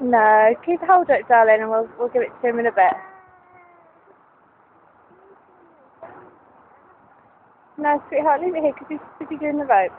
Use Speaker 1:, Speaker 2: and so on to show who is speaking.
Speaker 1: No, keep hold of it, darling, and we'll we'll give it to him in a bit. No, sweetheart, leave it here because he's busy doing the rope.